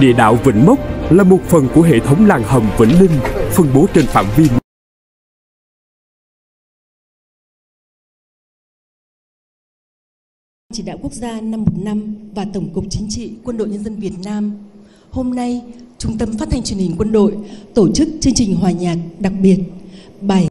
Địa đạo Vịnh Mốc là một phần của hệ thống làng hầm Vĩnh Linh, phân bố trên phạm vi chỉ đạo quốc gia năm một năm và Tổng cục Chính trị Quân đội Nhân dân Việt Nam. Hôm nay, Trung tâm Phát thanh Truyền hình Quân đội tổ chức chương trình hòa nhạc đặc biệt bài